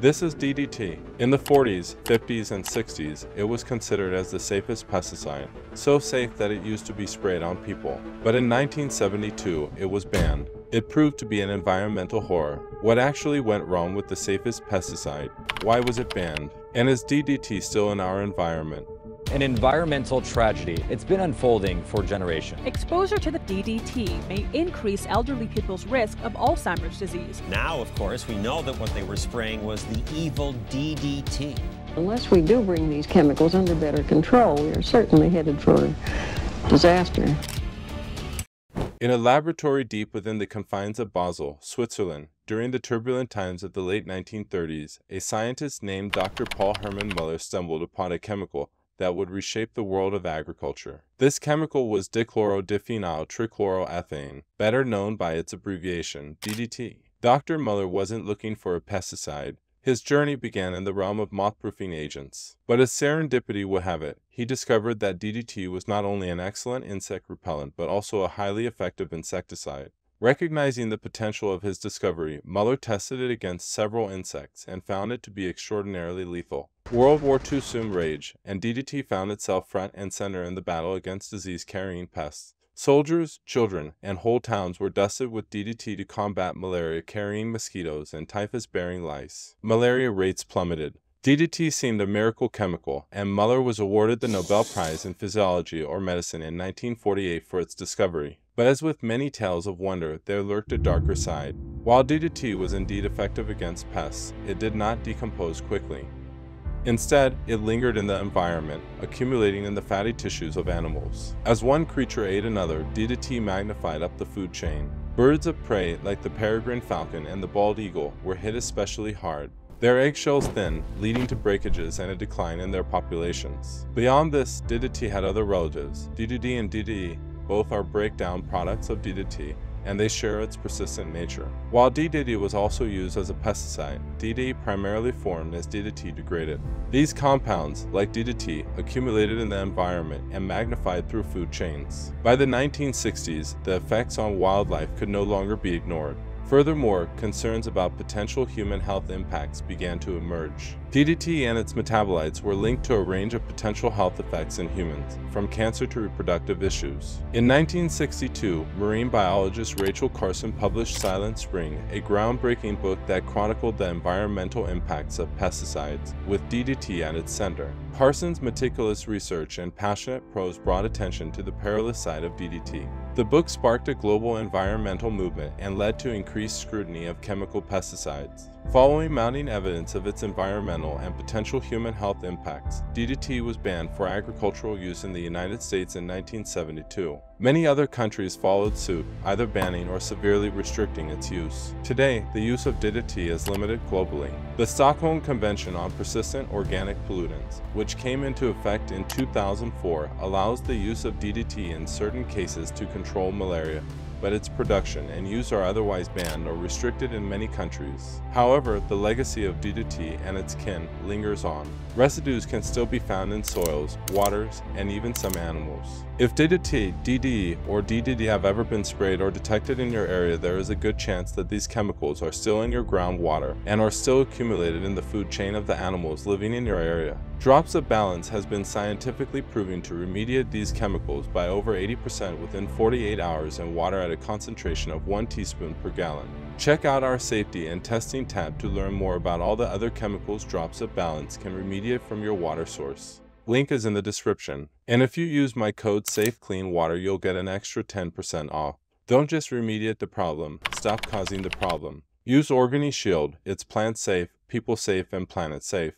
This is DDT. In the 40s, 50s, and 60s, it was considered as the safest pesticide, so safe that it used to be sprayed on people. But in 1972, it was banned. It proved to be an environmental horror. What actually went wrong with the safest pesticide? Why was it banned? And is DDT still in our environment? An environmental tragedy. It's been unfolding for generations. Exposure to the DDT may increase elderly people's risk of Alzheimer's disease. Now, of course, we know that what they were spraying was the evil DDT. Unless we do bring these chemicals under better control, we are certainly headed for disaster. In a laboratory deep within the confines of Basel, Switzerland, during the turbulent times of the late 1930s, a scientist named Dr. Paul Hermann Muller stumbled upon a chemical that would reshape the world of agriculture. This chemical was dichlorodiphenyl trichloroethane, better known by its abbreviation, DDT. Dr. Muller wasn't looking for a pesticide. His journey began in the realm of moth-proofing agents. But as serendipity would have it, he discovered that DDT was not only an excellent insect repellent, but also a highly effective insecticide. Recognizing the potential of his discovery, Muller tested it against several insects and found it to be extraordinarily lethal. World War II soon raged, and DDT found itself front and center in the battle against disease-carrying pests. Soldiers, children, and whole towns were dusted with DDT to combat malaria-carrying mosquitoes and typhus-bearing lice. Malaria rates plummeted. DDT seemed a miracle chemical, and Muller was awarded the Nobel Prize in Physiology or Medicine in 1948 for its discovery. But as with many tales of wonder, there lurked a darker side. While DDT was indeed effective against pests, it did not decompose quickly. Instead, it lingered in the environment, accumulating in the fatty tissues of animals. As one creature ate another, DDT magnified up the food chain. Birds of prey like the peregrine falcon and the bald eagle were hit especially hard, their eggshells thin, leading to breakages and a decline in their populations. Beyond this, DDT had other relatives. DDD and DDE both are breakdown products of DDT, and they share its persistent nature. While DDT was also used as a pesticide, DDE primarily formed as DDT degraded. These compounds, like DDT, accumulated in the environment and magnified through food chains. By the 1960s, the effects on wildlife could no longer be ignored. Furthermore, concerns about potential human health impacts began to emerge. DDT and its metabolites were linked to a range of potential health effects in humans, from cancer to reproductive issues. In 1962, marine biologist Rachel Carson published Silent Spring, a groundbreaking book that chronicled the environmental impacts of pesticides, with DDT at its center. Carson's meticulous research and passionate prose brought attention to the perilous side of DDT. The book sparked a global environmental movement and led to increased scrutiny of chemical pesticides. Following mounting evidence of its environmental and potential human health impacts, DDT was banned for agricultural use in the United States in 1972. Many other countries followed suit, either banning or severely restricting its use. Today, the use of DDT is limited globally. The Stockholm Convention on Persistent Organic Pollutants, which came into effect in 2004, allows the use of DDT in certain cases to control malaria, but its production and use are otherwise banned or restricted in many countries. However, the legacy of DDT and its kin lingers on. Residues can still be found in soils, waters, and even some animals. If DDT, DDE, or DDD have ever been sprayed or detected in your area, there is a good chance that these chemicals are still in your groundwater and are still accumulated in the food chain of the animals living in your area. Drops of Balance has been scientifically proven to remediate these chemicals by over 80% within 48 hours in water at a concentration of 1 teaspoon per gallon. Check out our safety and testing tab to learn more about all the other chemicals Drops of Balance can remediate from your water source. Link is in the description. And if you use my code SAFECLEANWATER, you'll get an extra 10% off. Don't just remediate the problem, stop causing the problem. Use Organishield, it's plant safe, people safe, and planet safe.